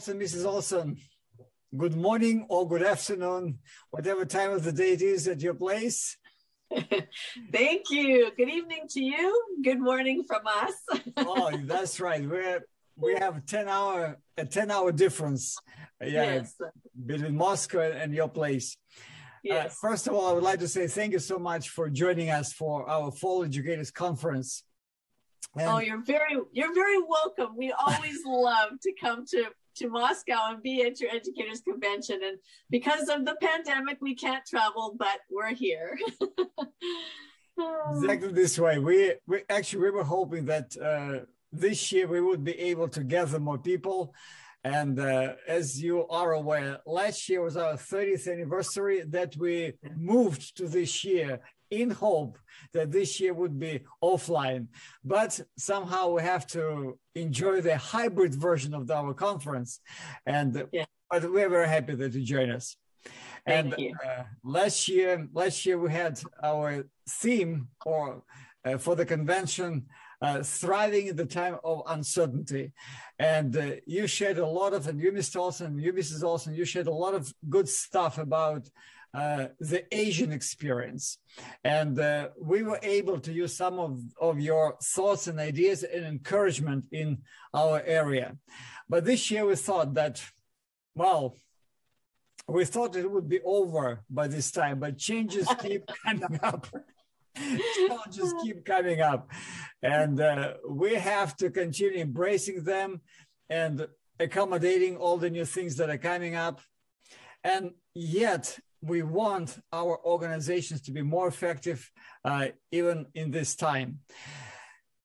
Olson, Mrs. Olson, good morning or good afternoon, whatever time of the day it is at your place. Thank you. Good evening to you. Good morning from us. oh, that's right. We're we have a 10 hour a 10 hour difference yeah, yes. between Moscow and your place. Uh, yes. Uh, first of all, I would like to say thank you so much for joining us for our Fall Educators Conference. And oh, you're very you're very welcome. We always love to come to to Moscow and be at your educators convention. And because of the pandemic, we can't travel, but we're here. exactly this way. We we actually we were hoping that uh, this year we would be able to gather more people. And uh, as you are aware, last year was our 30th anniversary that we moved to this year in hope that this year would be offline. But somehow we have to enjoy the hybrid version of our conference. And yeah. but we're very happy that you join us. Thank and uh, last year, last year we had our theme or uh, for the convention uh, thriving in the time of uncertainty. And uh, you shared a lot of, and you, Mr. Olson, you, Mrs. Olson, you shared a lot of good stuff about uh, the Asian experience. And uh, we were able to use some of, of your thoughts and ideas and encouragement in our area. But this year we thought that, well, we thought it would be over by this time, but changes keep coming up. challenges keep coming up. And uh, we have to continue embracing them and accommodating all the new things that are coming up. And yet, we want our organizations to be more effective uh, even in this time.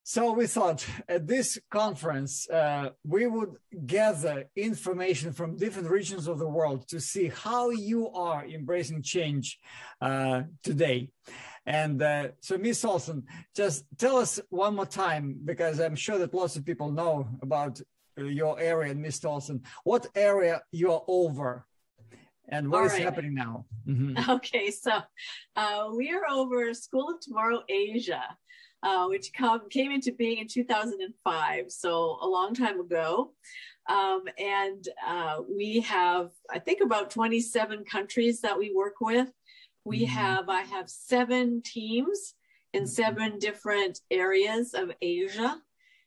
So we thought at this conference, uh, we would gather information from different regions of the world to see how you are embracing change uh, today. And uh, so, Miss Olson, just tell us one more time, because I'm sure that lots of people know about uh, your area, Miss Olson, what area you're over and what All is right. happening now? Mm-hmm. Okay, so uh, we are over School of Tomorrow Asia, uh, which come, came into being in 2005, so a long time ago. Um, and uh, we have, I think, about 27 countries that we work with. We mm-hmm. have, I have seven teams in mm-hmm. seven different areas of Asia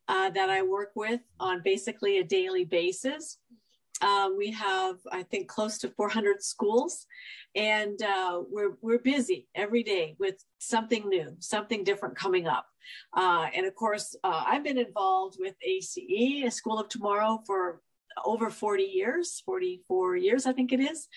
uh, that I work with on basically a daily basis. Um, we have, I think, close to 400 schools, and uh, we're we're busy every day with something new, something different coming up. Uh, and of course, uh, I've been involved with ACE, a School of Tomorrow, for over 40 years, 44 years, I think it is.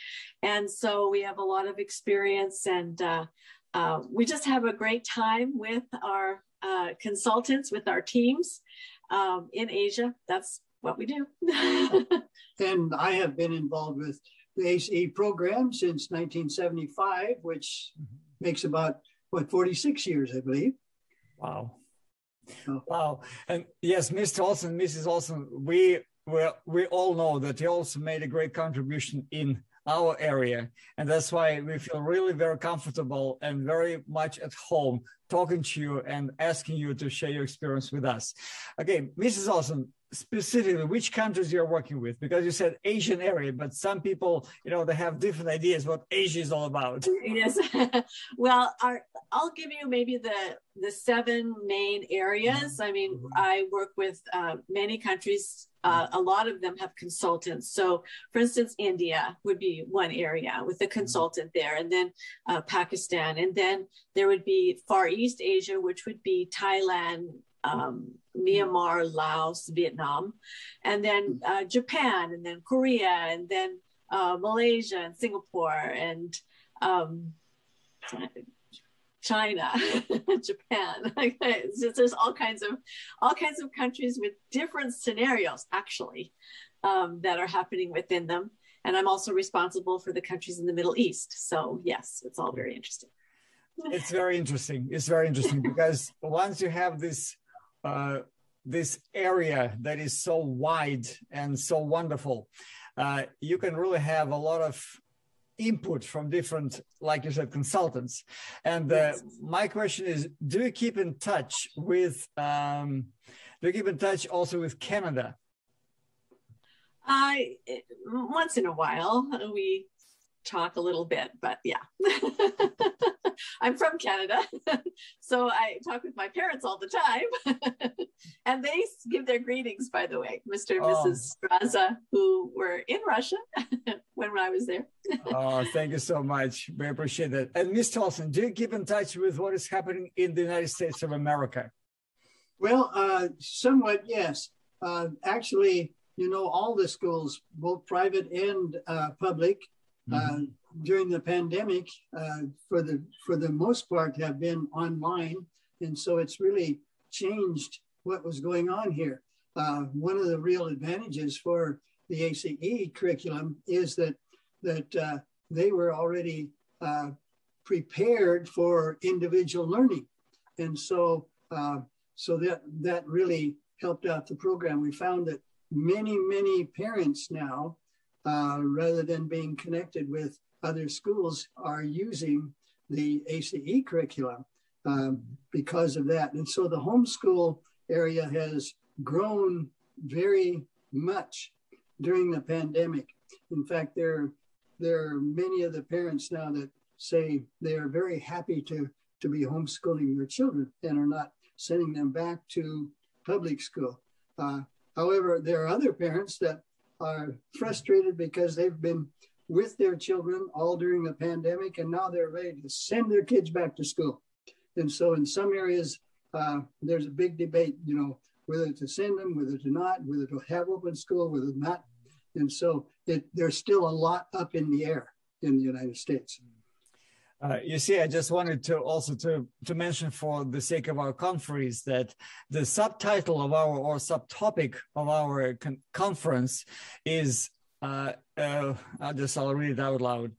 And so we have a lot of experience, and uh, uh, we just have a great time with our uh, consultants, with our teams um, in Asia. That's what we do. and I have been involved with the ACE program since 1975, which mm-hmm. makes about what 46 years, I believe. Wow. Oh. Wow. And yes, Mr. Olson, Mrs. Olson, we we we all know that he also made a great contribution in our area. And that's why we feel really very comfortable and very much at home talking to you and asking you to share your experience with us. Okay, Mrs. Olson, specifically which countries you're working with because you said asian area but some people you know they have different ideas what asia is all about yes well our, i'll give you maybe the the seven main areas i mean mm-hmm. i work with uh, many countries uh, a lot of them have consultants so for instance india would be one area with a mm-hmm. consultant there and then uh, pakistan and then there would be far east asia which would be thailand um, Myanmar, Laos, Vietnam, and then uh, Japan, and then Korea, and then uh, Malaysia, and Singapore, and um, China, Japan. just, there's all kinds of all kinds of countries with different scenarios actually um, that are happening within them. And I'm also responsible for the countries in the Middle East. So yes, it's all very interesting. It's very interesting. It's very interesting because once you have this uh, this area that is so wide and so wonderful, uh, you can really have a lot of input from different, like you said, consultants. And uh, my question is, do you keep in touch with, um, do you keep in touch also with Canada? I once in a while we talk a little bit, but yeah. I'm from Canada, so I talk with my parents all the time, and they give their greetings. By the way, Mr. and oh. Mrs. Straza, who were in Russia when I was there. oh, thank you so much. We appreciate that. And Mr. Olson, do you keep in touch with what is happening in the United States of America? Well, uh, somewhat, yes. Uh, actually, you know, all the schools, both private and uh, public, uh, mm-hmm. During the pandemic, uh, for the for the most part, have been online, and so it's really changed what was going on here. Uh, one of the real advantages for the ACE curriculum is that that they were already prepared for individual learning, and so so that that really helped out the program. We found that many, many parents now, uh, rather than being connected with other schools, are using the ACE curriculum um, because of that. And so the homeschool area has grown very much during the pandemic. In fact, there, there are many of the parents now that say they are very happy to, to be homeschooling their children and are not sending them back to public school. Uh, however, there are other parents that are frustrated because they've been with their children all during the pandemic and now they're ready to send their kids back to school. And so, in some areas, uh, there's a big debate, you know, whether to send them, whether to not, whether to have open school, whether not. And so, it, there's still a lot up in the air in the United States. Uh, you see, I just wanted to also to, to mention for the sake of our conference that the subtitle of our or subtopic of our con- conference is, uh, uh, I'll just I'll read it out loud,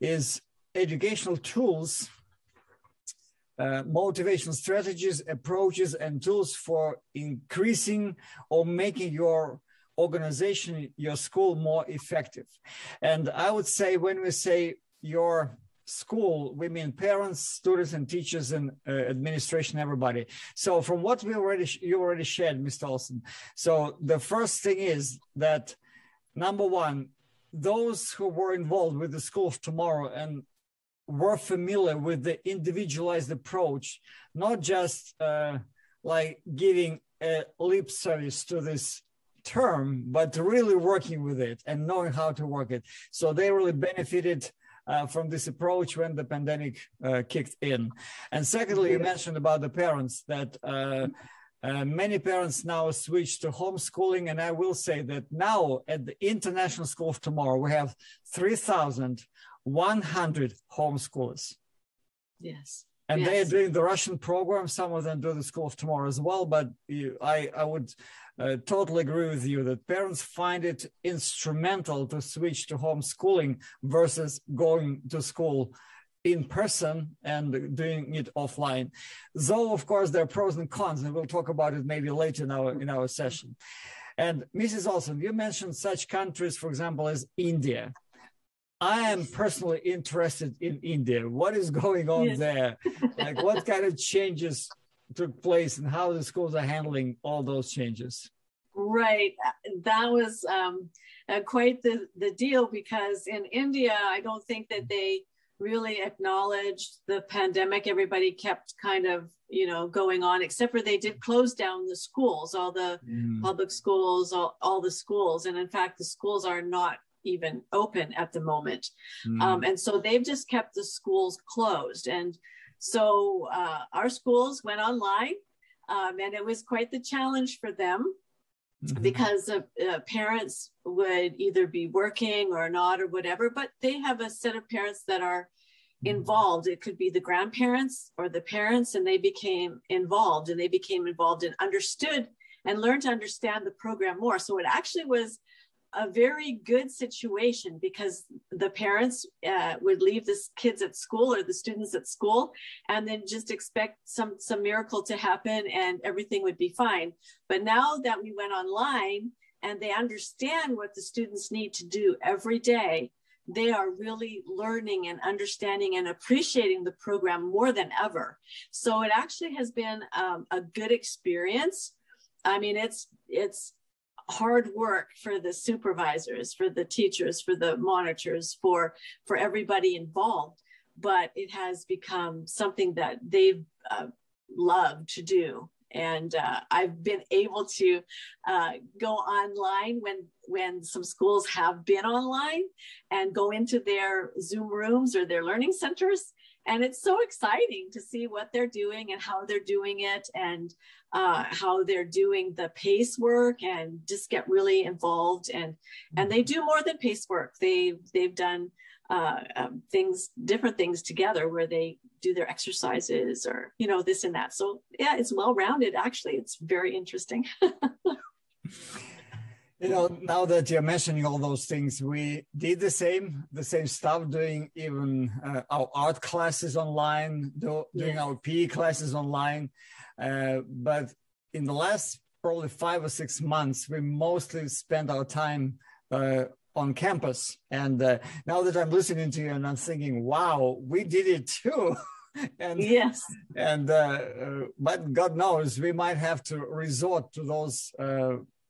is educational tools, uh, motivational strategies, approaches, and tools for increasing or making your organization, your school more effective. And I would say when we say your school we mean parents students and teachers and uh, administration everybody. So from what we already you already shared mr olson so the first thing is that number one those who were involved with the school of tomorrow and were familiar with the individualized approach not just uh, like giving a lip service to this term but really working with it and knowing how to work it so they really benefited uh, from this approach when the pandemic uh, kicked in. And secondly, you mentioned about the parents that uh, uh, many parents now switch to homeschooling. And I will say that now at the International School of Tomorrow, we have 3,100 homeschoolers. Yes. And yes. they are doing the Russian program. Some of them do the School of Tomorrow as well. But you, I, I would uh, totally agree with you that parents find it instrumental to switch to homeschooling versus going to school in person and doing it offline. Though, of course, there are pros and cons, and we'll talk about it maybe later in our in our session. And Mrs. Olson, you mentioned such countries, for example, as India. I am personally interested in India. What is going on yes. there? Like, what kind of changes took place and how the schools are handling all those changes. Right. That was um, uh, quite the, the deal because in India, I don't think that they really acknowledged the pandemic. Everybody kept kind of, you know, going on, except for they did close down the schools, all the mm. public schools, all, all the schools. And in fact, the schools are not even open at the moment. Mm. Um, and so they've just kept the schools closed. And so uh, our schools went online, um, and it was quite the challenge for them mm-hmm. because uh, parents would either be working or not or whatever, but they have a set of parents that are mm-hmm. involved. It could be the grandparents or the parents, and they became involved and they became involved and understood and learned to understand the program more. So it actually was a very good situation because the parents uh, would leave the kids at school or the students at school and then just expect some some miracle to happen and everything would be fine. But now that we went online and they understand what the students need to do every day they are really learning and understanding and appreciating the program more than ever. So it actually has been um, a good experience. I mean it's it's hard work for the supervisors, for the teachers, for the monitors, for for everybody involved. But it has become something that they've uh, loved to do, and uh, I've been able to uh, go online when when some schools have been online and go into their Zoom rooms or their learning centers. And it's so exciting to see what they're doing and how they're doing it. And uh, how they're doing the pace work and just get really involved and and they do more than pace work they they've done uh, um, things different things together where they do their exercises or you know this and that. So yeah it's well rounded actually. It's very interesting you know now that you're mentioning all those things we did the same the same stuff doing even uh, our art classes online do, doing our pe classes online. Uh, but in the last probably five or six months we mostly spent our time uh, on campus. And uh, now that i'm listening to you and i'm thinking wow we did it too. And yes. and uh, uh, but god knows we might have to resort to those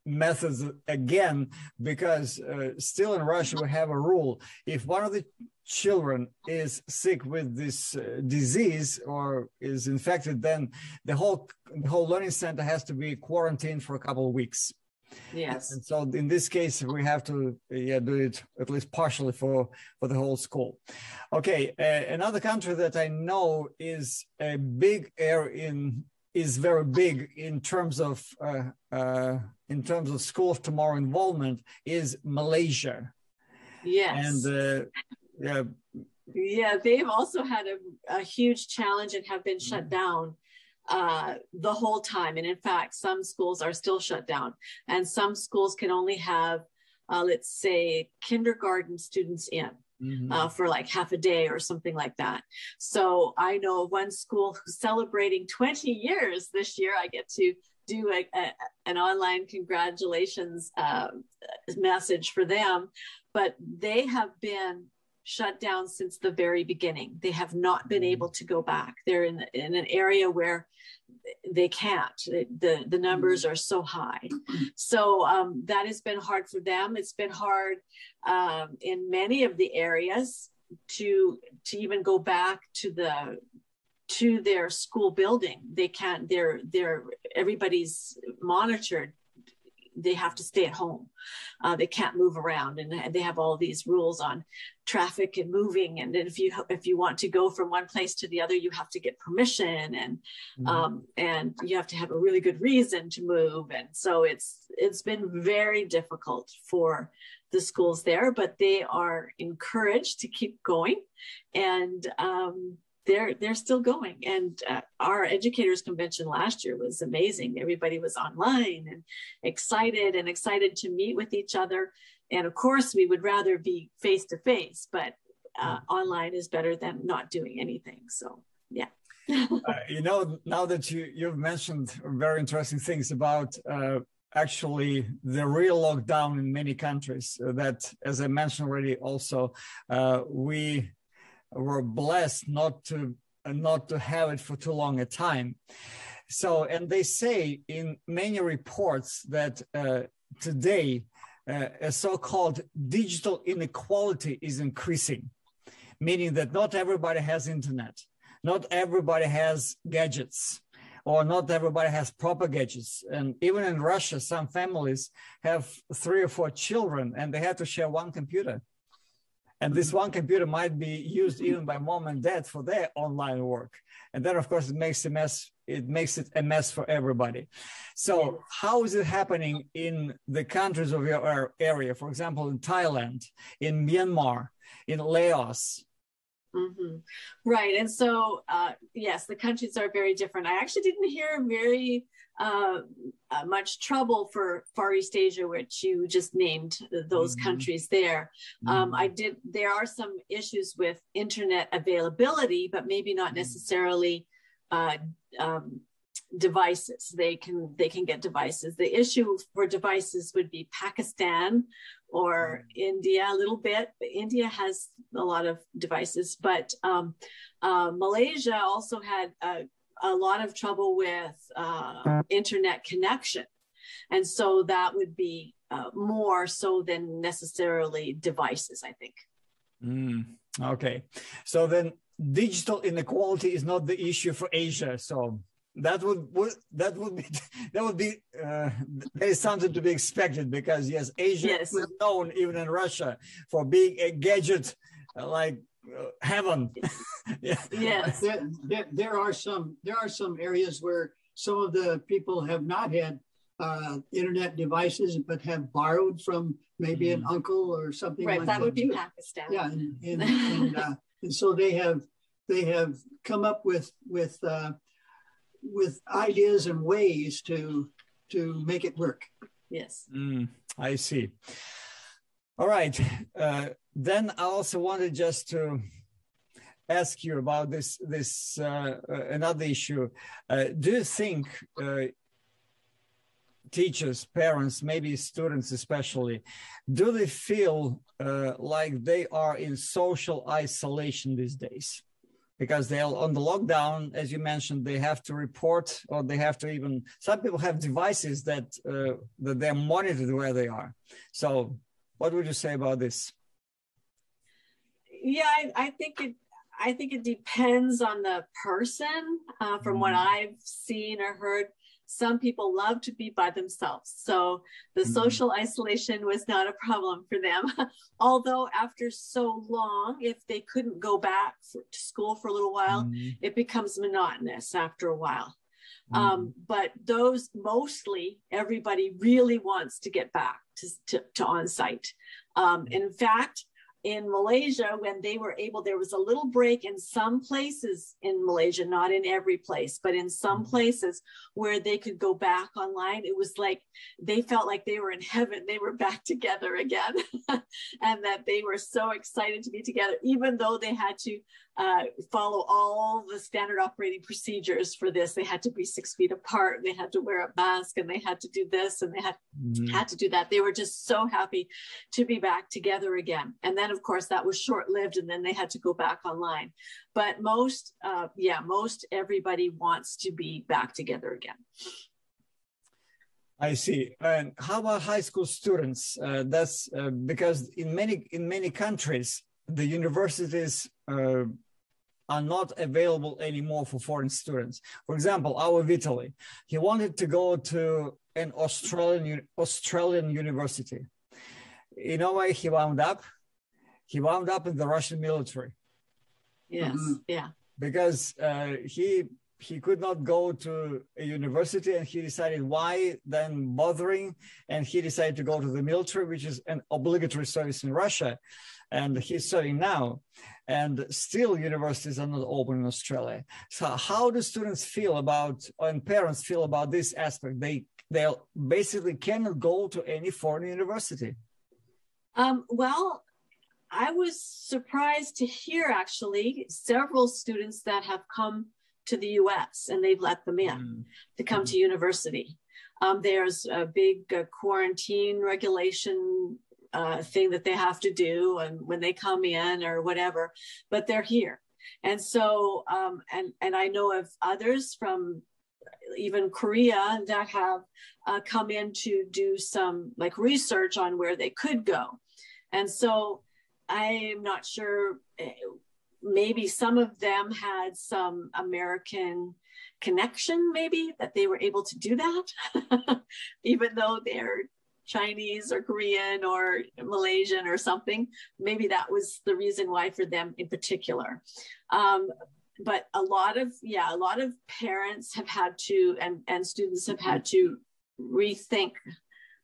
methods again because uh, still in Russia we have a rule if one of the children is sick with this uh, disease or is infected then the whole the whole learning center has to be quarantined for a couple of weeks. Yes. And so in this case we have to yeah do it at least partially for for the whole school. Okay uh, another country that i know is a big area in is very big in terms of uh, uh, in terms of school of tomorrow involvement is Malaysia. Yes. And uh, yeah. Yeah, they've also had a, a huge challenge and have been shut mm-hmm. down uh, the whole time. And in fact, some schools are still shut down, and some schools can only have, uh, let's say, kindergarten students in mm-hmm. uh, for like half a day or something like that. So I know one school who's celebrating 20 years this year. I get to do a, a, an online congratulations uh, message for them, but they have been shut down since the very beginning. They have not been mm-hmm. able to go back. They're in, in an area where they can't. The, the numbers are so high. So um, that has been hard for them. It's been hard um, in many of the areas to to even go back to the to their school building. They can't. They're they're everybody's monitored they have to stay at home. Uh, they can't move around, and they have all these rules on traffic and moving. And if you if you want to go from one place to the other, you have to get permission, and mm-hmm. um, and you have to have a really good reason to move. And so it's it's been very difficult for the schools there, but they are encouraged to keep going, and um, they're they're still going. And uh, our educators convention last year was amazing. Everybody was online and excited and excited to meet with each other. And of course we would rather be face to face but uh, mm. online is better than not doing anything. So yeah. Uh, you know now that you you've mentioned very interesting things about uh, actually the real lockdown in many countries uh, that as i mentioned already also uh, we were blessed not to not to have it for too long a time. So, and they say in many reports that uh, today uh, a so-called digital inequality is increasing, meaning that not everybody has internet, not everybody has gadgets, or not everybody has proper gadgets. And even in Russia, some families have three or four children, and they have to share one computer. And this one computer might be used even by mom and dad for their online work. And then, of course, it makes a mess. It makes it a mess for everybody. So, how is it happening in the countries of your area? For example, in Thailand, in Myanmar, in Laos, Mm-hmm. Right. And so, uh, yes, the countries are very different. I actually didn't hear very uh, uh, much trouble for Far East Asia, which you just named those mm-hmm. countries there. Um, mm-hmm. I did, there are some issues with internet availability, but maybe not mm-hmm. necessarily. Uh, um, devices they can they can get devices the issue for devices would be pakistan or mm. india a little bit but india has a lot of devices but um, uh, malaysia also had a, lot of trouble with uh, internet connection And so that would be uh, more so than necessarily devices, I think. Mm, okay. So then digital inequality is not the issue for Asia. So that would, would that would be that would be uh, there is something to be expected because yes, Asia yes. is known even in Russia for being a gadget like heaven. yeah. Yes. There, there, there, are some there are some areas where some of the people have not had uh, internet devices, but have borrowed from maybe mm. an uncle or something. Right, like that, that would be Pakistan. Yeah, and and, and, uh, and, so they have they have come up with with uh, with ideas and ways to to make it work. Yes. Mm, I see. All right. Uh, then I also wanted just to ask you about this this uh, uh, another issue. Uh, do you think uh, teachers, parents, maybe students especially, do they feel uh, like they are in social isolation these days? Because they're on the lockdown, as you mentioned, they have to report, or they have to even. Some people have devices that uh, that they're monitored where they are. So, what would you say about this? Yeah, I, I think it I think it depends on the person. Uh, from mm. what I've seen or heard, some people love to be by themselves. So the mm-hmm. social isolation was not a problem for them. Although, after so long, if they couldn't go back for, to school for a little while, mm-hmm. it becomes monotonous after a while. Mm-hmm. Um, but those mostly everybody really wants to get back to, to, to on site. Um, in fact, in Malaysia when they were able, there was a little break in some places in Malaysia, not in every place, but in some mm-hmm. places where they could go back online. It was like they felt like they were in heaven. They were back together again and that they were so excited to be together, even though they had to uh, follow all the standard operating procedures for this. They had to be six feet apart. They had to wear a mask and they had to do this and they had, mm-hmm. had to do that. They were just so happy to be back together again. And then, of course, that was short lived and then they had to go back online. But most, uh, yeah, most everybody wants to be back together again. I see. And how about high school students? Uh, that's uh, because in many in many countries, the universities uh, are not available anymore for foreign students. For example, our Vitaly, he wanted to go to an Australian Australian university. In a way, he wound up? He wound up in the Russian military. Yes, mm-hmm. yeah. Because uh, he he could not go to a university and he decided why then bothering and he decided to go to the military which is an obligatory service in russia and he's studying now. And still universities are not open in australia. So how do students feel about and parents feel about this aspect? They they basically cannot go to any foreign university. Um, well i was surprised to hear actually several students that have come to the us and they've let them in mm. to come to university. Um, there's a big uh, quarantine regulation uh, thing that they have to do and when they come in or whatever but they're here. And so um, and and i know of others from even korea that have uh, come in to do some like research on where they could go. And so i'm not sure eh, maybe some of them had some american connection maybe that they were able to do that even though they're Chinese or Korean or Malaysian or something. Maybe that was the reason why for them in particular. Um, but a lot of yeah, a lot of parents have had to and and students have had to rethink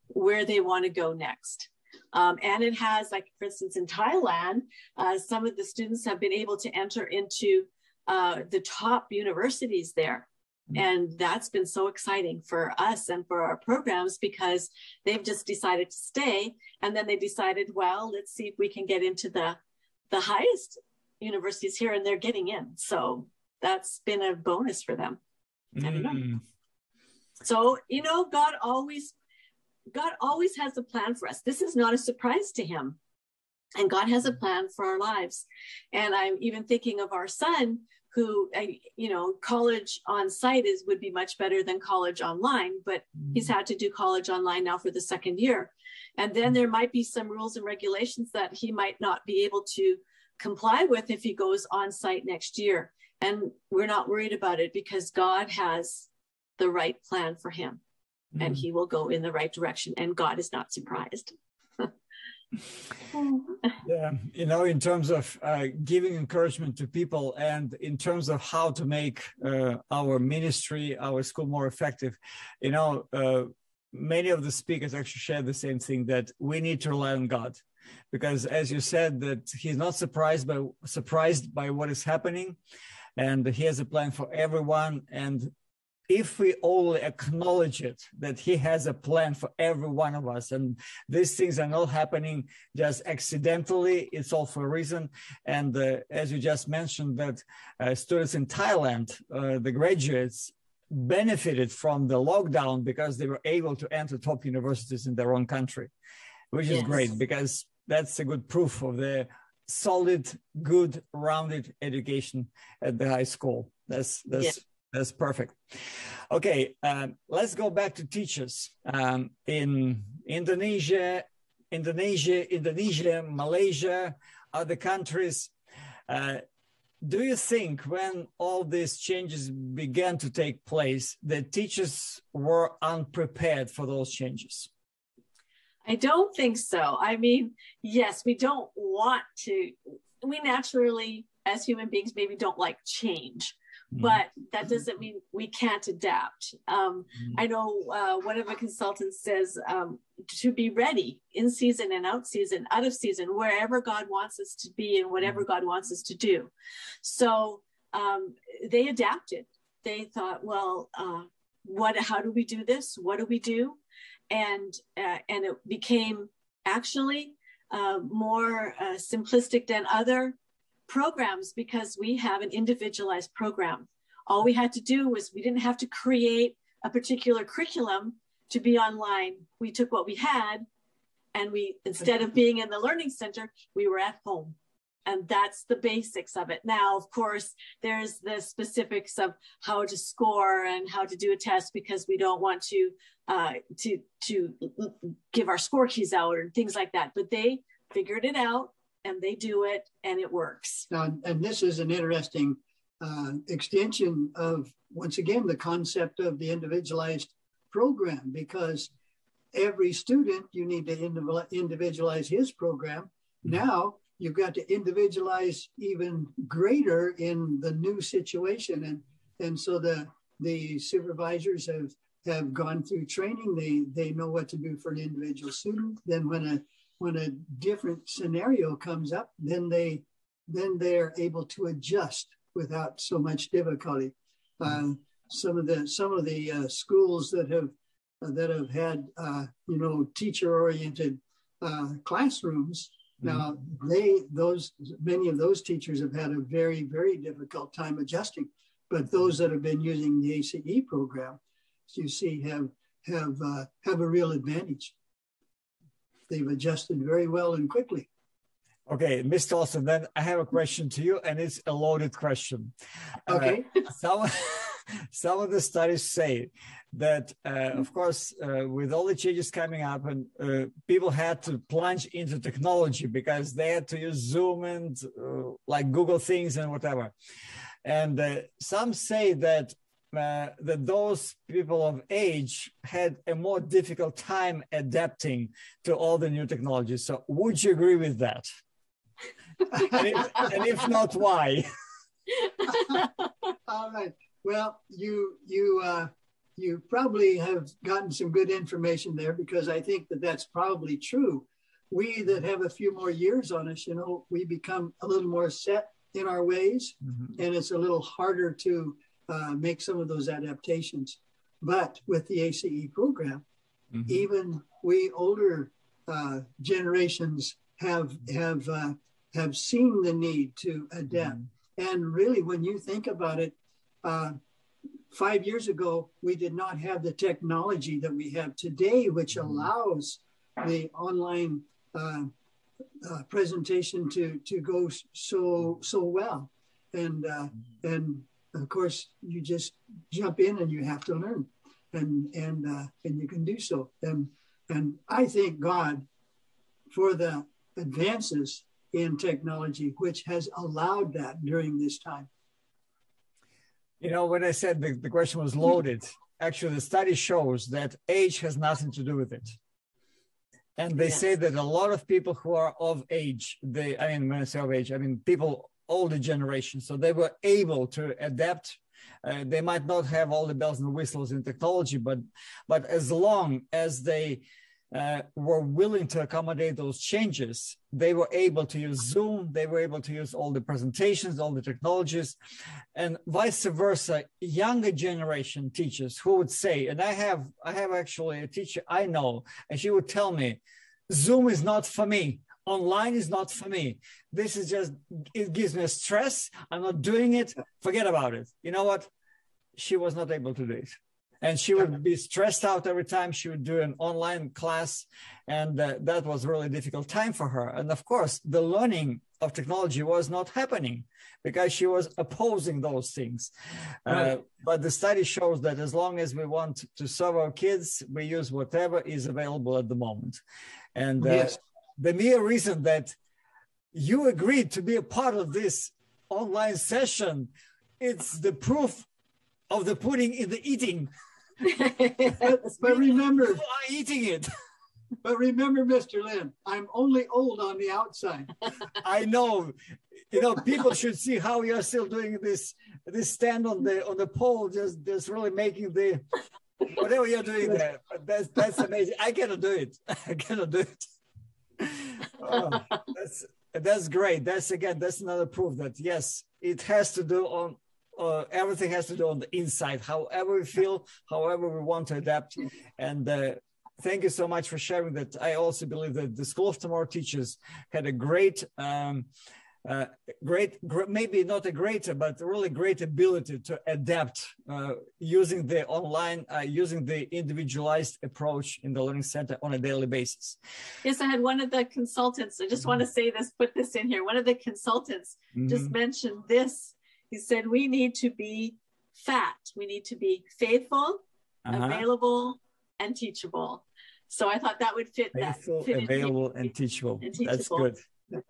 where they want to go next. Um, and it has, like for instance, in Thailand, uh, some of the students have been able to enter into uh, the top universities there. Mm-hmm. And that's been so exciting for us and for our programs because they've just decided to stay. And then they decided, well, let's see if we can get into the, the highest universities here and they're getting in. So that's been a bonus for them. Mm. So, you know, God always, God always has a plan for us. This is not a surprise to him. And God has a plan for our lives. And I'm even thinking of our son who I, you know college on site is would be much better than college online but he's mm-hmm. had to do college online now for the second year and then there might be some rules and regulations that he might not be able to comply with if he goes on site next year and we're not worried about it because god has the right plan for him mm-hmm. and he will go in the right direction and god is not surprised yeah, you know, in terms of uh, giving encouragement to people and in terms of how to make uh, our ministry, our school more effective, you know, uh, many of the speakers actually share the same thing that we need to rely on God. Because as you said, that he's not surprised by surprised by what is happening, and he has a plan for everyone. And if we all acknowledge it, that he has a plan for every one of us, and these things are not happening just accidentally, it's all for a reason. And uh, as you just mentioned, that uh, students in Thailand, uh, the graduates, benefited from the lockdown because they were able to enter top universities in their own country, which is yes. great because that's a good proof of the solid, good, rounded education at the high school. That's that's yes. That's perfect. Okay, um, let's go back to teachers um, in Indonesia, Indonesia, Indonesia, Malaysia, other countries. Uh, do you think when all these changes began to take place, the teachers were unprepared for those changes? I don't think so. I mean, yes, we don't want to, we naturally, as human beings, maybe don't like change. Mm-hmm. but that doesn't mean we can't adapt. Um, mm-hmm. I know uh, one of the consultants says um, to be ready in season and out season, out of season, wherever God wants us to be and whatever mm-hmm. God wants us to do. So um, they adapted. They thought, well, uh, what? How do we do this? What do we do? And uh, and it became actually uh, more uh, simplistic than other programs because we have an individualized program. All we had to do was we didn't have to create a particular curriculum to be online. We took what we had and we, instead of being in the learning center, we were at home. And that's the basics of it. Now, of course, there's the specifics of how to score and how to do a test because we don't want to uh, to to give our score keys out or things like that. But they figured it out and they do it and it works. Now, and this is an interesting uh, extension of, once again, the concept of the individualized program because every student, you need to individualize his program. Now, you've got to individualize even greater in the new situation. And, and so the, the supervisors have, have gone through training. They, they know what to do for an individual student. Then when a when a different scenario comes up, then they then they're able to adjust without so much difficulty. Uh, some of the some of the uh, schools that have uh, that have had uh, you know teacher oriented uh, classrooms mm-hmm. now they those many of those teachers have had a very very difficult time adjusting, but those that have been using the ACE program, you see, have have uh, have a real advantage they've adjusted very well and quickly. Okay, Mr. Olson, then I have a question to you, and it's a loaded question. Uh, okay. Uh, some, some of the studies say that, uh, of course, uh, with all the changes coming up, and uh, people had to plunge into technology because they had to use Zoom and uh, like Google things and whatever. And some say that uh, that those people of age had a more difficult time adapting to all the new technologies. So, would you agree with that? and, if, and, if, not, why? all right. Well, you you uh, you probably have gotten some good information there because I think that that's probably true. We that have a few more years on us, you know, we become a little more set in our ways, mm-hmm. and it's a little harder to uh, make some of those adaptations. But with the ACE program, mm-hmm. even we older uh, generations have have uh, have seen the need to adapt. Mm-hmm. And really, when you think about it, uh, five years ago we did not have the technology that we have today, which mm-hmm. allows the online uh, uh, presentation to to go so so well. and uh, and of course you just jump in and you have to learn, and and uh, and you can do so. And and I thank God for the advances in technology which has allowed that during this time. You know, when I said the, the question was loaded, actually the study shows that age has nothing to do with it. And they yes. say that a lot of people who are of age, they, I mean, when I say of age, I mean people older generation, so they were able to adapt. Uh, they might not have all the bells and whistles in technology, but but as long as they uh, were willing to accommodate those changes, they were able to use Zoom, they were able to use all the presentations, all the technologies, and vice versa. Younger generation teachers who would say, and I have, I have actually a teacher I know, and she would tell me, Zoom is not for me. Online is not for me. This is just, it gives me a stress. I'm not doing it. Forget about it. You know what? She was not able to do it and she would be stressed out every time she would do an online class and uh, that was a really difficult time for her and of course the learning of technology was not happening because she was opposing those things uh, right. uh, but the study shows that as long as we want to serve our kids we use whatever is available at the moment and uh, yes. The mere reason that you agreed to be a part of this online session it's the proof of the pudding in the eating but, but remember, you are eating it. But remember, Mr. Lynn, I'm only old on the outside. I know. You know, people should see how you're still doing this this stand on the on the pole, just just really making the whatever you're doing there. That's that's amazing. I cannot do it. I cannot do it. Oh, that's that's great. That's again, that's another proof that yes, it has to do on uh, everything has to do on the inside, however we feel, however we want to adapt. And uh, thank you so much for sharing that. I also believe that the School of Tomorrow teachers had a great, um, uh, great, gr- maybe not a greater, but really great ability to adapt uh, using the online, uh, using the individualized approach in the Learning Center on a daily basis. Yes, I had one of the consultants, I just mm-hmm. want to say this, put this in here. One of the consultants mm-hmm. just mentioned this he said, we need to be fat. We need to be faithful, uh-huh. available, and teachable. So I thought that would fit faithful, that. Fit available, and teachable. and teachable. That's good.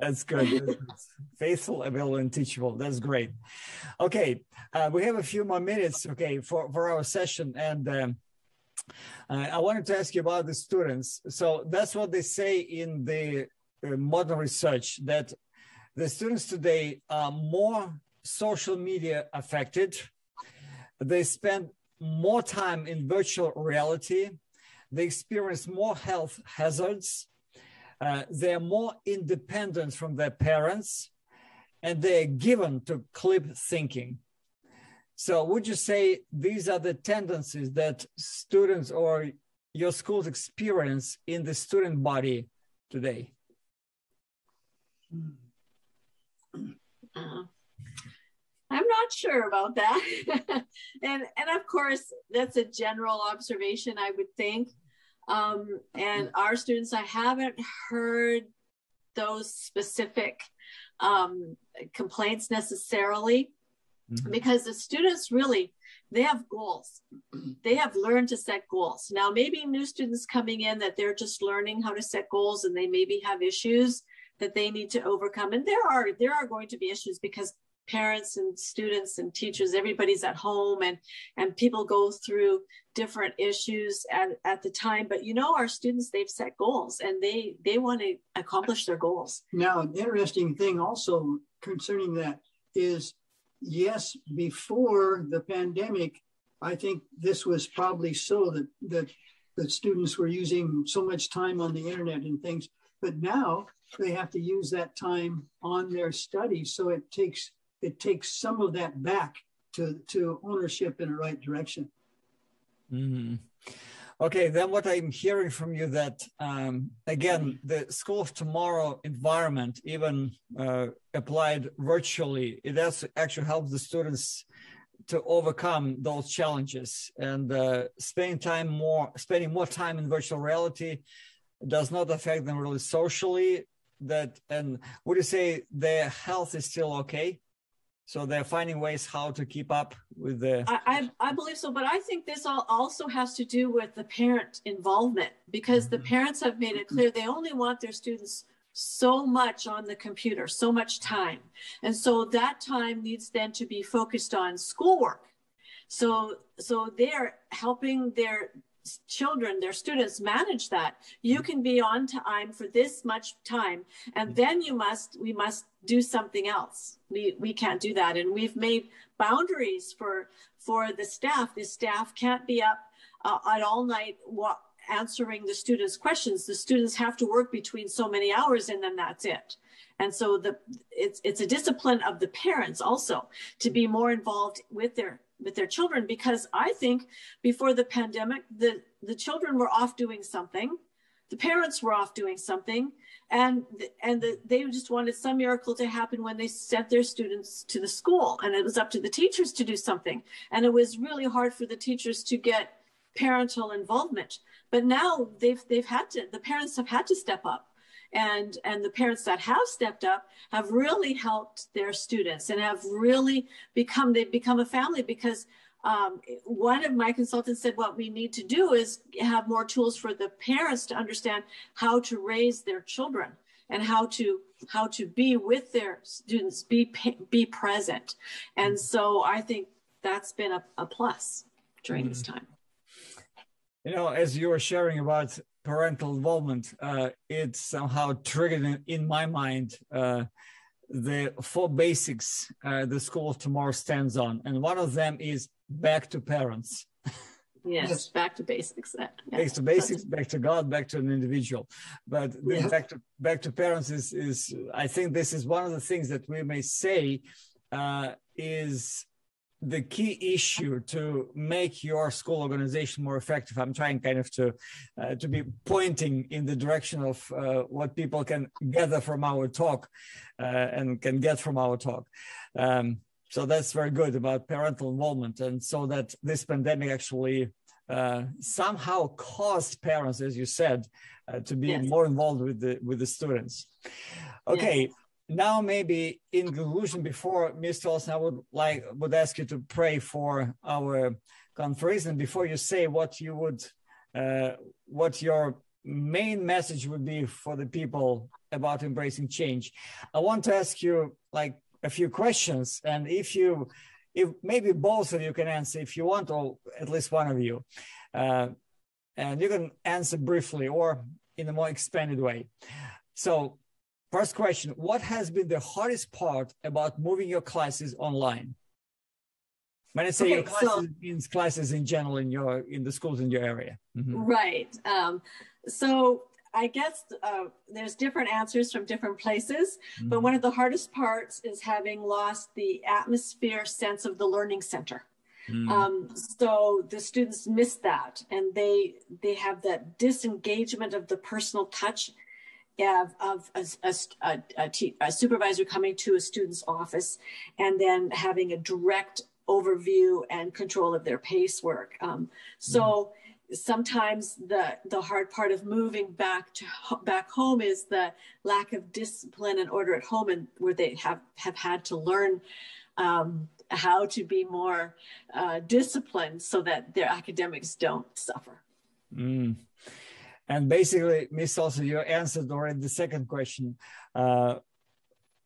That's good. Faithful, available, and teachable. That's great. Okay, uh, we have a few more minutes. Okay, for for our session, and um, uh, I wanted to ask you about the students. So that's what they say in the uh, modern research that the students today are more social media affected. They spend more time in virtual reality. They experience more health hazards. Uh, they're more independent from their parents and they're given to clip thinking. So, would you say these are the tendencies that students or your schools experience in the student body today? Uh, I'm not sure about that. and and of course, that's a general observation, I would think. Um, and our students, I haven't heard those specific um, complaints necessarily mm-hmm. because the students really they have goals. They have learned to set goals. Now maybe new students coming in that they're just learning how to set goals and they maybe have issues that they need to overcome. And there are there are going to be issues because parents and students and teachers everybody's at home and and people go through different issues at, at the time. But you know our students they've set goals and they they want to accomplish their goals. Now an interesting thing also concerning that is yes before the pandemic i think this was probably so that that that students were using so much time on the internet and things but now they have to use that time on their studies so it takes it takes some of that back to, to ownership in the right direction. Mm-hmm. Okay, then what I'm hearing from you that um, again the School of Tomorrow environment, even uh, applied virtually, it has actually helps the students to overcome those challenges and uh, spending time more, spending more time in virtual reality does not affect them really socially. That and would you say their health is still okay? So they're finding ways how to keep up with the. I, I, I believe so, but I think this all also has to do with the parent involvement because mm-hmm. the parents have made it clear they only want their students so much on the computer, so much time. And so that time needs then to be focused on schoolwork. So so they're helping their children, their students manage that. You mm-hmm. can be on time for this much time, and mm-hmm. then you must we must do something else. We we can't do that, and we've made boundaries for for the staff. The staff can't be up uh, at all night wa- answering the students' questions. The students have to work between so many hours, and then that's it. And so the it's it's a discipline of the parents also to be mm-hmm. more involved with their with their children because I think before the pandemic, the, the children were off doing something, the parents were off doing something, and and the, they just wanted some miracle to happen when they sent their students to the school, and it was up to the teachers to do something, and it was really hard for the teachers to get parental involvement. But now they've they've had to the parents have had to step up and and the parents that have stepped up have really helped their students and have really become they've become a family because um, one of my consultants said what we need to do is have more tools for the parents to understand how to raise their children and how to how to be with their students be be present. And so i think that's been a, a plus during mm-hmm. this time. You know as you were sharing about parental involvement, uh, it somehow triggered in, in my mind uh, the four basics uh, the school of tomorrow stands on. And one of them is back to parents. Yes, yes. back to basics. Yeah. Back to basics, back to God, back to an individual. But yeah. back to back to parents is is I think this is one of the things that we may say uh, is the key issue to make your school organization more effective i'm trying kind of to uh, to be pointing in the direction of uh, what people can gather from our talk uh, and can get from our talk. Um, so that's very good about parental involvement and so that this pandemic actually uh, somehow caused parents as you said uh, to be yes. more involved with the with the students. Okay yes now maybe in conclusion before mr olson i would like would ask you to pray for our conference. And before you say what you would uh, what your main message would be for the people about embracing change i want to ask you like a few questions. And if you if maybe both of you can answer if you want or at least one of you uh, and you can answer briefly or in a more expanded way. So First question What has been the hardest part about moving your classes online? When I say okay, your classes, so, means classes in general in your in the schools in your area. Mm-hmm. Right. Um, so I guess uh, there's different answers from different places, mm-hmm. but one of the hardest parts is having lost the atmosphere sense of the learning center. Mm. Um, so the students miss that, and they they have that disengagement of the personal touch of, of a, a, a, a, supervisor coming to a student's office and then having a direct overview and control of their pace work. Um, so mm-hmm. sometimes the the hard part of moving back to back home is the lack of discipline and order at home, and where they have have had to learn. Um, how to be more uh, disciplined so that their academics don't suffer. Mm. And basically, Miss also, you answered already the second question, uh,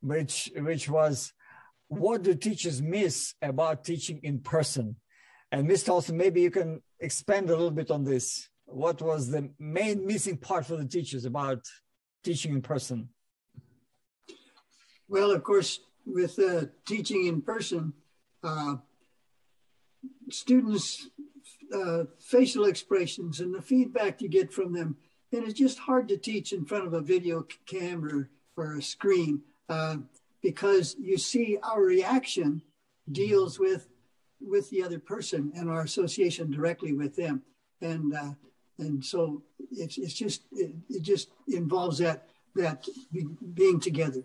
which which was, what do teachers miss about teaching in person? And Mr. Olson, maybe you can expand a little bit on this. What was the main missing part for the teachers about teaching in person? Well, of course, with uh, teaching in person, uh, students uh, facial expressions and the feedback you get from them. And it's just hard to teach in front of a video camera or a screen uh, because you see our reaction deals with with the other person and our association directly with them. And uh, and so it's, it's just it, it just involves that that be, being together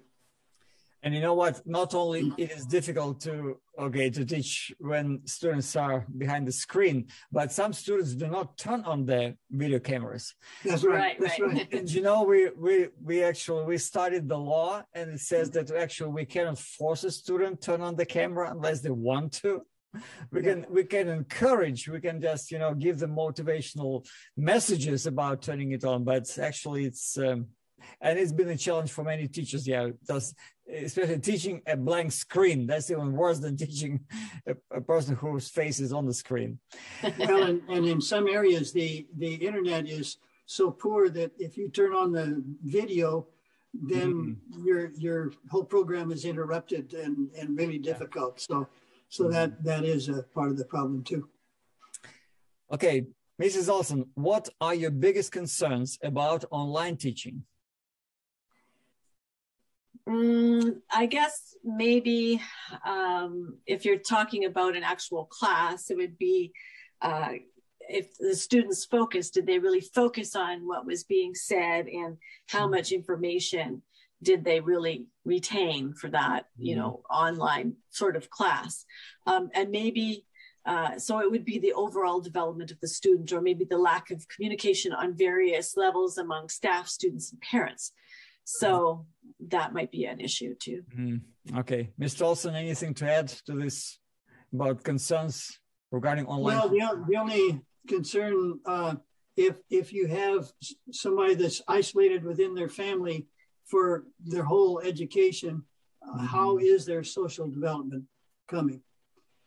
And you know what? Not only it is difficult to okay to teach when students are behind the screen, but some students do not turn on their video cameras. That's right. Right, That's right. right. And you know, we we we actually we studied the law, and it says that actually we cannot force a student turn on the camera unless they want to. We can we can encourage, we can just you know give them motivational messages about turning it on, but actually it's um, and it's been a challenge for many teachers. Yeah, does especially teaching a blank screen. That's even worse than teaching a, a person whose face is on the screen. well, and, and in some areas, the, the internet is so poor that if you turn on the video, then mm-hmm. your your whole program is interrupted and, and really difficult. So so mm-hmm. that that is a part of the problem too. Okay, Mrs. Olson, what are your biggest concerns about online teaching? Mm, I guess maybe um, if you're talking about an actual class, it would be uh, if the students focused, did they really focus on what was being said and how much information did they really retain for that, you know, online sort of class? Um, and maybe uh, so it would be the overall development of the student, or maybe the lack of communication on various levels among staff, students, and parents. So that might be an issue too. Mm, okay, Mr. Olson, anything to add to this about concerns regarding online? Well, the, the only concern uh, if if you have somebody that's isolated within their family for their whole education, uh, how is their social development coming?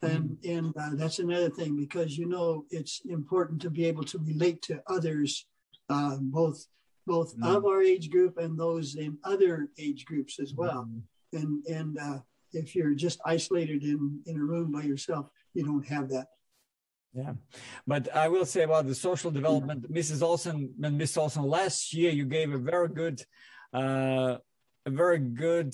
And and uh, that's another thing because you know it's important to be able to relate to others, uh, both both Mm. of our age group and those in other age groups as well. Mm, And and uh, if you're just isolated in in a room by yourself, you don't have that. Yeah, but I will say about the social development, Mrs. Olson and Miss Olson, last year you gave a very good, uh, a very good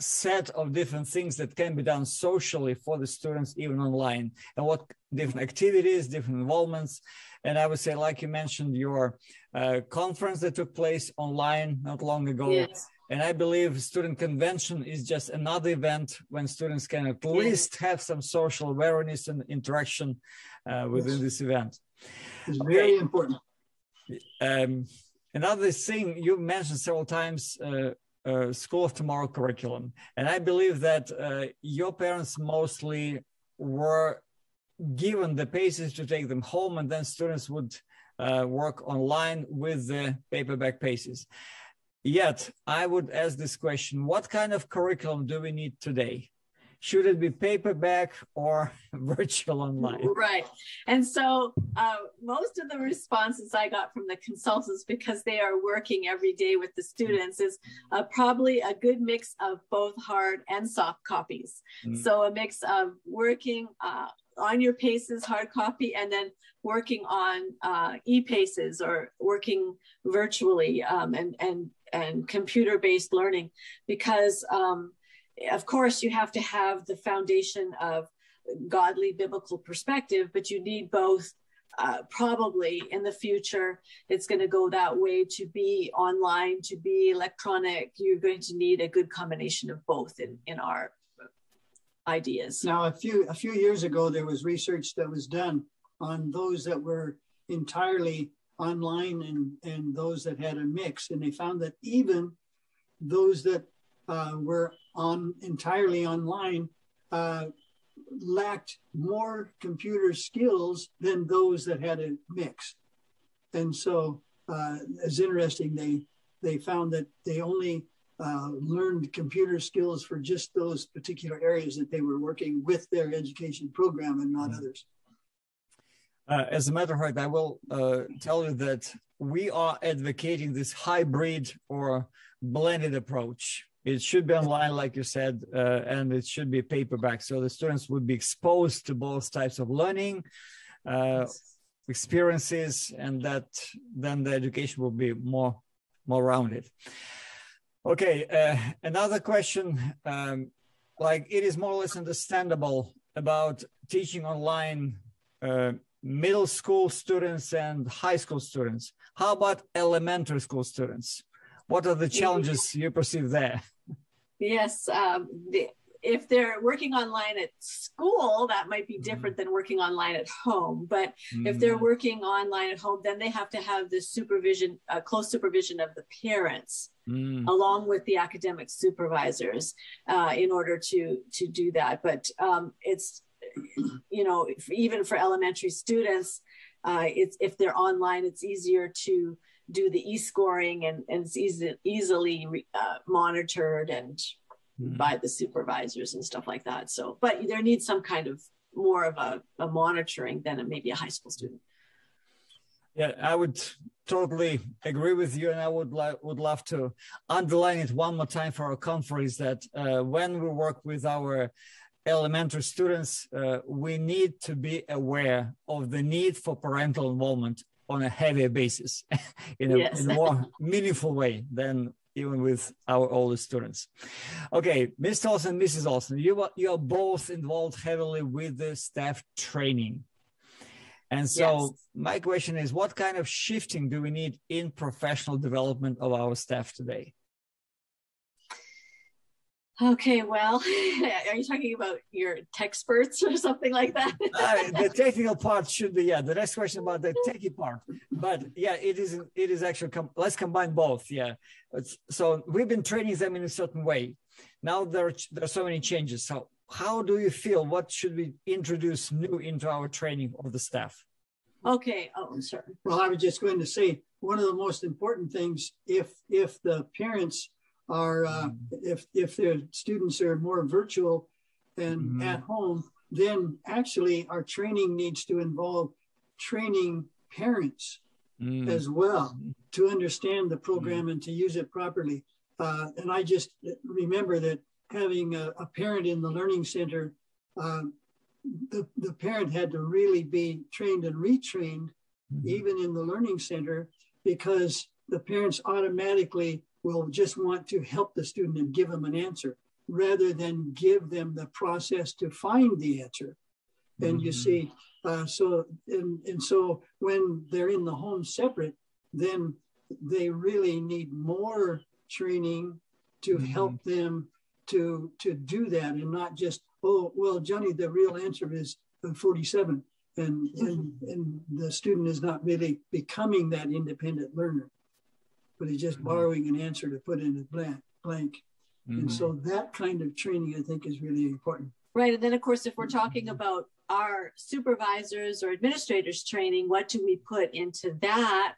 set of different things that can be done socially for the students, even online, and what different activities, different involvements. And I would say, like you mentioned, your uh, conference that took place online not long ago. Yes. And I believe student convention is just another event when students can at least have some social awareness and interaction uh, within Yes. this event. It's Okay. very important. Um, another thing you mentioned several times, uh, uh, School of Tomorrow curriculum, and I believe that uh, your parents mostly were given the paces to take them home, and then students would uh, work online with the paperback paces. Yet, I would ask this question: What kind of curriculum do we need today? Should it be paperback or virtual online? Right. And so uh, most of the responses I got from the consultants, because they are working every day with the students, is uh, probably a good mix of both hard and soft copies. Mm. So a mix of working uh, on your paces, hard copy, and then working on uh, e-paces or working virtually um, and, and, and computer-based learning because um, of course you have to have the foundation of godly biblical perspective, but you need both. Uh, probably in the future, it's going to go that way to be online, to be electronic. You're going to need a good combination of both in, in our ideas. Now, a few a few years ago, there was research that was done on those that were entirely online and and those that had a mix, and they found that even those that uh, were on entirely online uh, lacked more computer skills than those that had a mix. And so uh, it's interesting. They they found that they only learned computer skills for just those particular areas that they were working with their education program and not Mhm. others. Uh, as a matter of fact, I will uh, tell you that we are advocating this hybrid or blended approach. It should be online, like you said, uh, and it should be paperback. So the students would be exposed to both types of learning uh, experiences, and that then the education will be more more rounded. Okay, uh, another question. Um, like it is more or less understandable about teaching online uh, middle school students and high school students. How about elementary school students? What are the challenges you perceive there? Yes, um, the, if they're working online at school, that might be different mm-hmm. than working online at home. But mm-hmm. if they're mm-hmm. working online at home, then they have to have the supervision, uh, close supervision of the parents, mm. along with the academic supervisors, uh, in order to to do that. But um, it's you know even for elementary students, uh, it's if they're online, it's easier to do the e-scoring and, and it's easy, easily uh, monitored and mm-hmm. by the supervisors and stuff like that. So, but there needs some kind of more of a, a monitoring than a, maybe a high school student. Yeah, I would totally agree with you, and I would like would love to underline it one more time for our conference that uh, when we work with our elementary students, uh, we need to be aware of the need for parental involvement on a heavier basis in, a, yes. in a more meaningful way than even with our older students. Okay, Mr. Olson, Mrs. Olson, you are, you are both involved heavily with the staff training. And so yes. my question is, what kind of shifting do we need in professional development of our staff today? Okay, well, are you talking about your tech experts or something like that? uh, the technical part should be yeah. The next question about the techy part, but yeah, it is it is actually com- let's combine both. Yeah, it's, so we've been training them in a certain way. Now there are, there are so many changes. So how do you feel? What should we introduce new into our training of the staff? Okay. Oh, sorry. Well, I was just going to say one of the most important things if if the parents are uh, mm. if if their students are more virtual and mm. at home, then actually our training needs to involve training parents mm. as well to understand the program mm. and to use it properly. Uh, and I just remember that having a, a parent in the learning center, uh, the, the parent had to really be trained and retrained, mm-hmm. even in the learning center, because the parents automatically will just want to help the student and give them an answer rather than give them the process to find the answer. And mm-hmm. you see, uh, so and, and so when they're in the home separate, then they really need more training to mm-hmm. help them to to do that and not just oh well Johnny the real answer is 47 and and and the student is not really becoming that independent learner but he's just mm-hmm. borrowing an answer to put in a blank. blank. Mm-hmm. And so that kind of training, I think, is really important. Right. And then, of course, if we're talking about our supervisors or administrators training, what do we put into that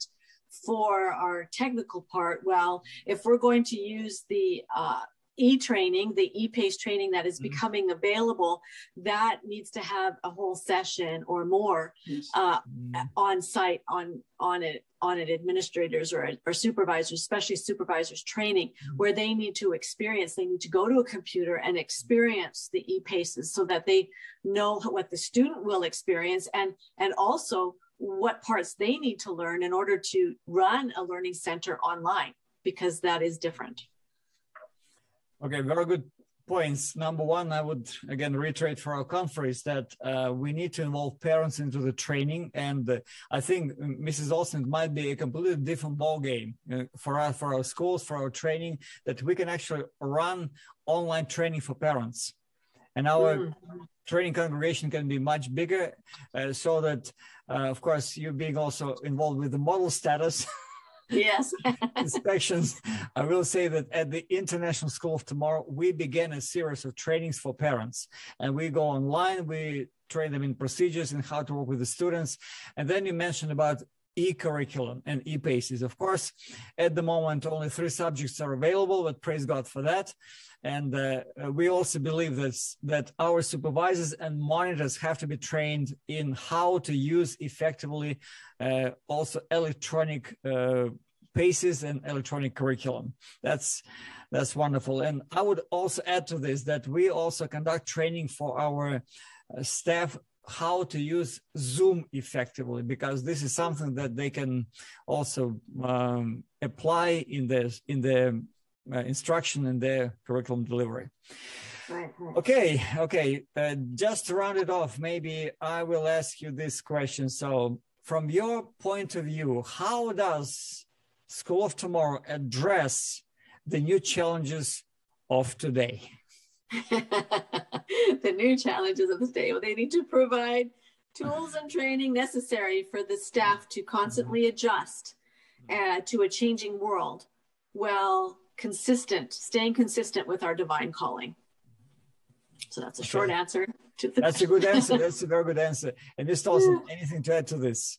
for our technical part? Well, if we're going to use the uh, e-training, the e-pace training that is mm-hmm. becoming available, that needs to have a whole session or more yes. uh, mm-hmm. on site on on it on it administrators or, or supervisors, especially supervisors training, mm-hmm. where they need to experience, they need to go to a computer and experience the e-paces so that they know what the student will experience and and also what parts they need to learn in order to run a learning center online because that is different. Okay, very good points. Number one, I would again reiterate for our conference that uh, we need to involve parents into the training, and uh, I think Mrs. Olson might be a completely different ball game uh, for us, for our schools, for our training. That we can actually run online training for parents, and our mm. training congregation can be much bigger, uh, so that, uh, of course, you being also involved with the model status. yes. inspections. I will say that at the international school of tomorrow we begin a series of trainings for parents and we go online we train them in procedures and how to work with the students. And then you mentioned about e-curriculum and e-paces of course at the moment only three subjects are available but praise god for that and uh, we also believe that, that our supervisors and monitors have to be trained in how to use effectively uh, also electronic uh, paces and electronic curriculum. That's that's wonderful. And I would also add to this that we also conduct training for our uh, staff how to use Zoom effectively because this is something that they can also um, apply in the in the uh, instruction and their curriculum delivery. Okay, okay. Uh, just to round it off, maybe I will ask you this question. So, from your point of view, how does School of Tomorrow address the new challenges of today? the new challenges of the day. Well, they need to provide tools and training necessary for the staff to constantly adjust uh, to a changing world while consistent, staying consistent with our divine calling. So that's a okay. short answer to the That's a good answer. That's a very good answer. And Mr. Olson, anything to add to this?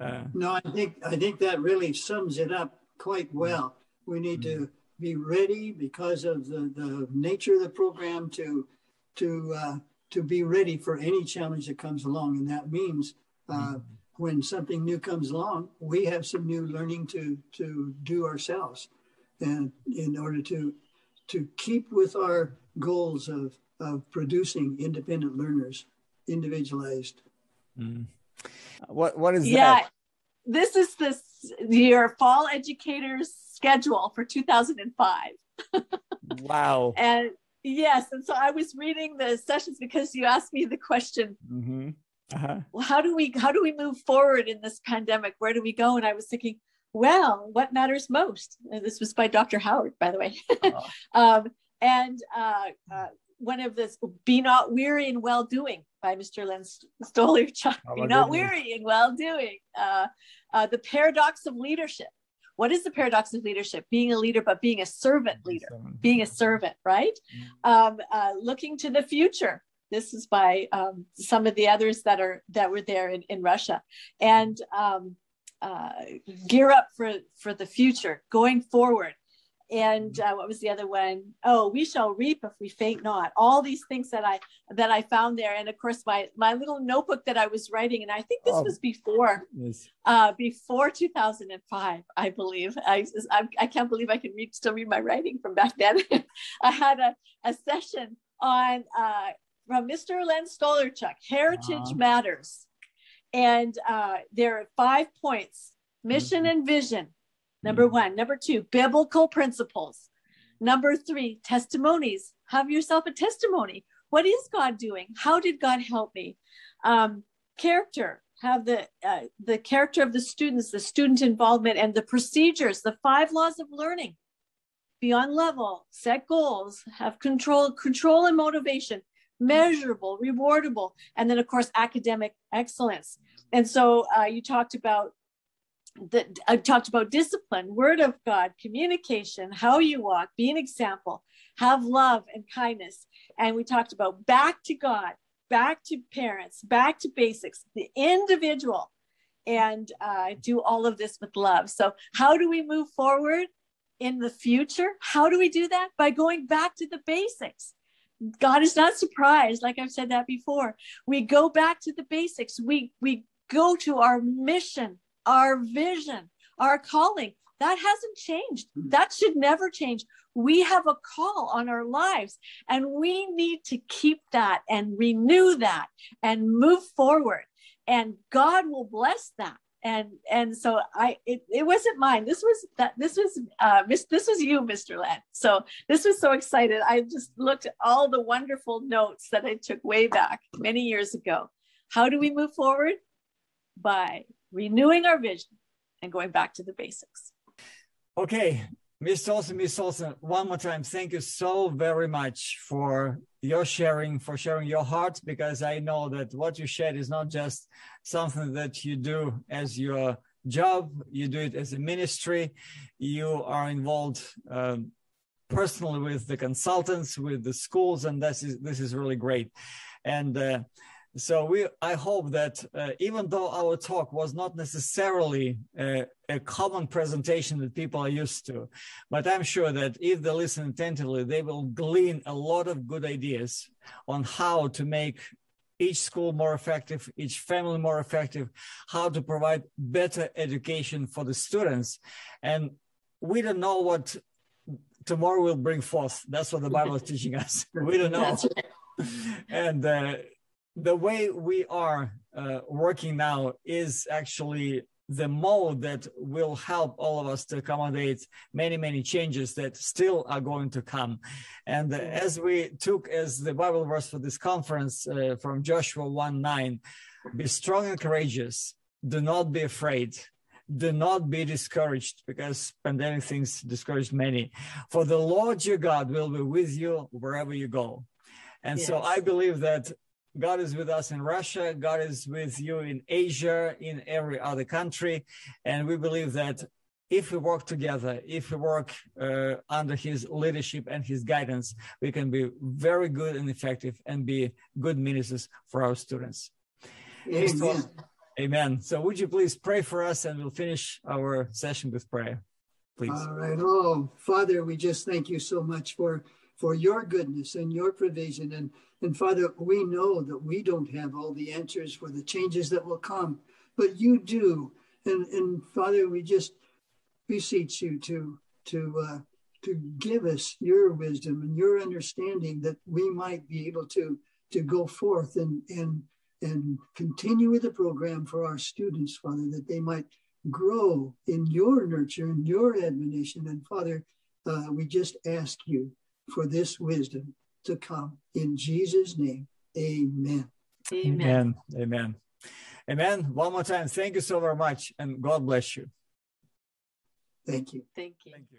Uh, no, I think I think that really sums it up quite well. We need mm-hmm. to be ready because of the, the nature of the program to to uh, to be ready for any challenge that comes along, and that means uh, mm-hmm. when something new comes along, we have some new learning to to do ourselves, and in order to to keep with our goals of of producing independent learners, individualized. Mm. What what is yeah, that? Yeah, this is this your fall educators schedule for 2005. wow. And yes, and so I was reading the sessions because you asked me the question. Mm-hmm. Uh-huh. Well, how do we how do we move forward in this pandemic? Where do we go? And I was thinking, well, what matters most? And this was by Dr. Howard, by the way. Uh-huh. um, and uh, uh, one of this, "Be not weary in well doing" by Mr. Len Stolarchuk. Oh, Be not goodness. weary in well doing. Uh, uh, the paradox of leadership what is the paradox of leadership? Being a leader but being a servant leader. being a servant right? Mm-hmm. um, uh, looking to the future. This is by um, some of the others that are that were there in, in russia. And um, uh, gear up for for the future going forward and uh, what was the other one? Oh, we shall reap if we faint not. All these things that I that I found there, and of course my my little notebook that I was writing, and I think this oh, was before yes. uh, before 2005, I believe. I, I, I can't believe I can read still read my writing from back then. I had a, a session on uh, from Mr. Len Stolarchuk, Heritage uh-huh. Matters, and uh, there are five points: mission mm-hmm. and vision Number one. Number two, biblical principles. Number three, testimonies. Have yourself a testimony. What is God doing? How did God help me? Um, character. Have the uh, the character of the students, the student involvement, and the procedures. The five laws of learning. Be on level. Set goals. Have control, control and motivation. Measurable, rewardable, and then of course academic excellence. And so uh, you talked about that I talked about discipline, word of God, communication, how you walk, be an example, have love and kindness. And we talked about back to God, back to parents, back to basics, the individual, and uh, do all of this with love. So, how do we move forward in the future? How do we do that? By going back to the basics. God is not surprised, like I've said that before. We go back to the basics. We we go to our mission our vision, our calling. That hasn't changed. That should never change. We have a call on our lives, and we need to keep that and renew that and move forward. And God will bless that. And and so I it, it wasn't mine. This was that this was uh miss this was you, Mr. Len. So this was so excited. I just looked at all the wonderful notes that I took way back many years ago. How do we move forward? By renewing our vision and going back to the basics. Okay, Ms. Olson, Ms. Olson, one more time, thank you so very much for your sharing, for sharing your heart, because I know that what you shared is not just something that you do as your job, you do it as a ministry, you are involved um, personally with the consultants, with the schools, and this is this is really great. And uh, so we i hope that uh, even though our talk was not necessarily a, a, common presentation that people are used to but i'm sure that if they listen attentively they will glean a lot of good ideas on how to make each school more effective each family more effective how to provide better education for the students. And we don't know what tomorrow will bring forth. That's what the bible is teaching us. We don't know. And uh, the way we are uh, working now is actually the mode that will help all of us to accommodate many many changes that still are going to come and as we took as the bible verse for this conference uh, from joshua 1 9 be strong and courageous do not be afraid do not be discouraged because pandemic things discourage many. For the Lord your God will be with you wherever you go. And yes. so I believe that God is with us in Russia. God is with you in Asia, in every other country. And we believe that if we work together, if we work uh, under his leadership and his guidance, we can be very good and effective and be good ministers for our students. Amen. So, amen. So would you please pray for us and we'll finish our session with prayer. Please. All right. Oh, Father, we just thank you so much for for your goodness and your provision. And, and Father, we know that we don't have all the answers for the changes that will come, but you do. And, and Father, we just beseech you to, to, uh, to give us your wisdom and your understanding that we might be able to, to go forth and, and, and continue with the program for our students, Father, that they might grow in your nurture and your admonition. And Father, uh, we just ask you for this wisdom to come. In Jesus' name, amen. Amen. Amen. Amen. One more time. Thank you so very much, and God bless you. Thank you. Thank you. Thank you.